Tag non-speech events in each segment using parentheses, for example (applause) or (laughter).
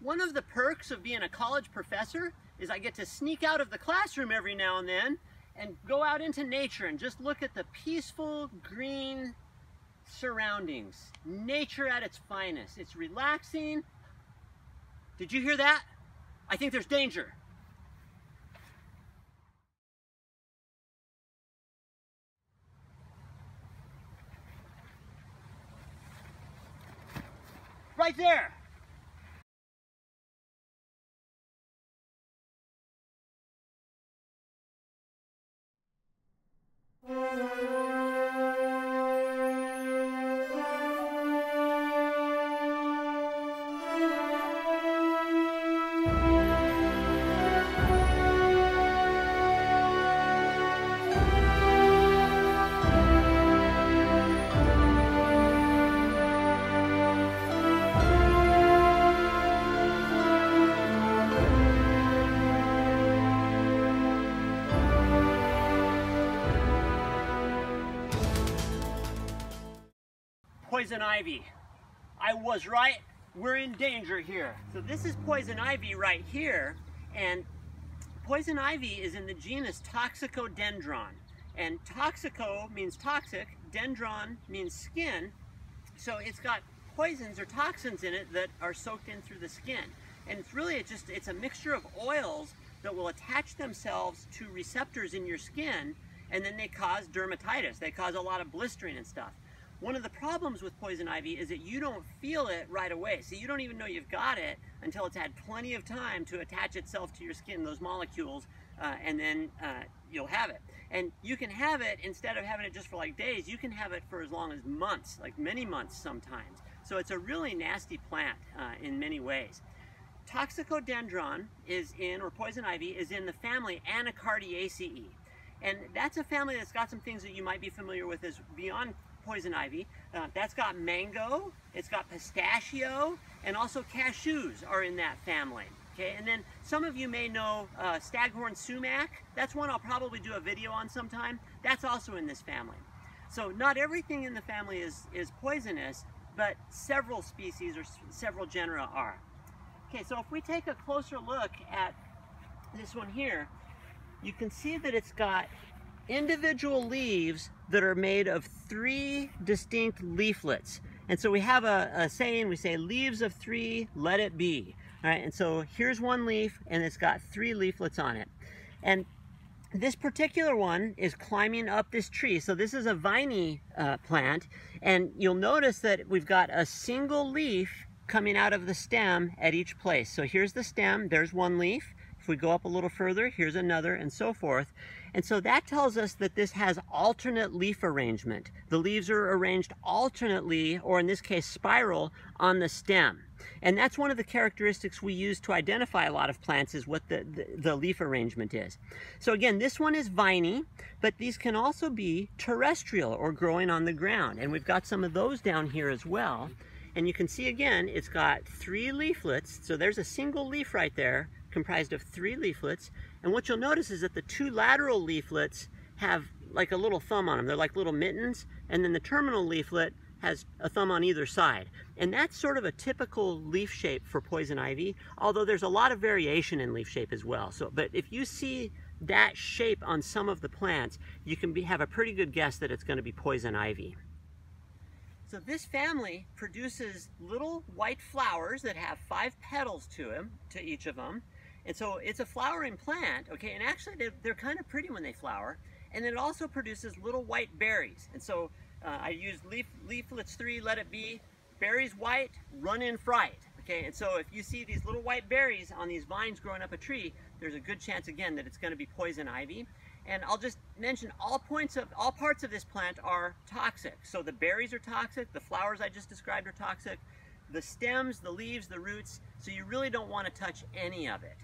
one of the perks of being a college professor is I get to sneak out of the classroom every now and then and go out into nature and just look at the peaceful green surroundings. Nature at its finest. It's relaxing. Did you hear that? I think there's danger. Right there. Poison ivy. I was right, we're in danger here. So this is poison ivy right here, and poison ivy is in the genus Toxicodendron. And toxico means toxic, dendron means skin, so it's got poisons or toxins in it that are soaked in through the skin. And it's really it's just, it's a mixture of oils that will attach themselves to receptors in your skin and then they cause dermatitis. They cause a lot of blistering and stuff. One of the problems with poison ivy is that you don't feel it right away. So you don't even know you've got it until it's had plenty of time to attach itself to your skin, those molecules, uh, and then uh, you'll have it. And you can have it, instead of having it just for like days, you can have it for as long as months, like many months sometimes. So it's a really nasty plant uh, in many ways. Toxicodendron is in, or poison ivy, is in the family Anacardiaceae. And that's a family that's got some things that you might be familiar with as beyond poison ivy. Uh, that's got mango, it's got pistachio, and also cashews are in that family. Okay, and then some of you may know uh, staghorn sumac. That's one I'll probably do a video on sometime. That's also in this family. So not everything in the family is, is poisonous, but several species or several genera are. Okay, so if we take a closer look at this one here, you can see that it's got individual leaves that are made of three distinct leaflets. And so we have a, a, saying, we say leaves of three, let it be. All right, and so here's one leaf and it's got three leaflets on it. And this particular one is climbing up this tree. So this is a viney uh, plant and you'll notice that we've got a single leaf coming out of the stem at each place. So here's the stem, there's one leaf. If we go up a little further, here's another and so forth. And so that tells us that this has alternate leaf arrangement. The leaves are arranged alternately, or in this case spiral, on the stem. And that's one of the characteristics we use to identify a lot of plants is what the, the, the, leaf arrangement is. So again, this one is viney, but these can also be terrestrial or growing on the ground. And we've got some of those down here as well. And you can see again, it's got three leaflets. So there's a single leaf right there comprised of three leaflets. And what you'll notice is that the two lateral leaflets have like a little thumb on them. They're like little mittens. And then the terminal leaflet has a thumb on either side. And that's sort of a typical leaf shape for poison ivy, although there's a lot of variation in leaf shape as well. So, but if you see that shape on some of the plants, you can be, have a pretty good guess that it's going to be poison ivy. So this family produces little white flowers that have five petals to them, to each of them. And so it's a flowering plant, okay, and actually they're, they're kind of pretty when they flower. And it also produces little white berries. And so uh, I use leaf, leaflets three, let it be, berries white, run in fright. Okay, and so if you see these little white berries on these vines growing up a tree, there's a good chance again that it's going to be poison ivy. And I'll just mention all points of all parts of this plant are toxic. So the berries are toxic, the flowers I just described are toxic, the stems, the leaves, the roots, so you really don't want to touch any of it.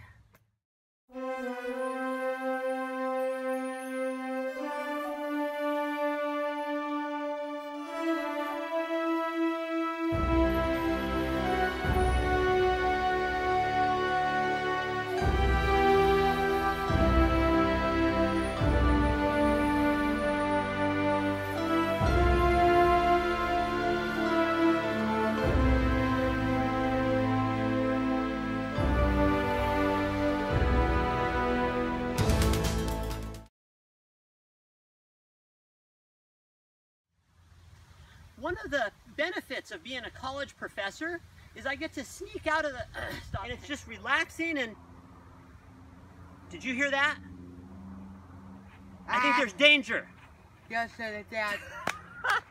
One of the benefits of being a college professor is I get to sneak out of the (clears throat) stuff and it's just relaxing and did you hear that? I think Ah. there's danger. Just said it, Dad. (laughs)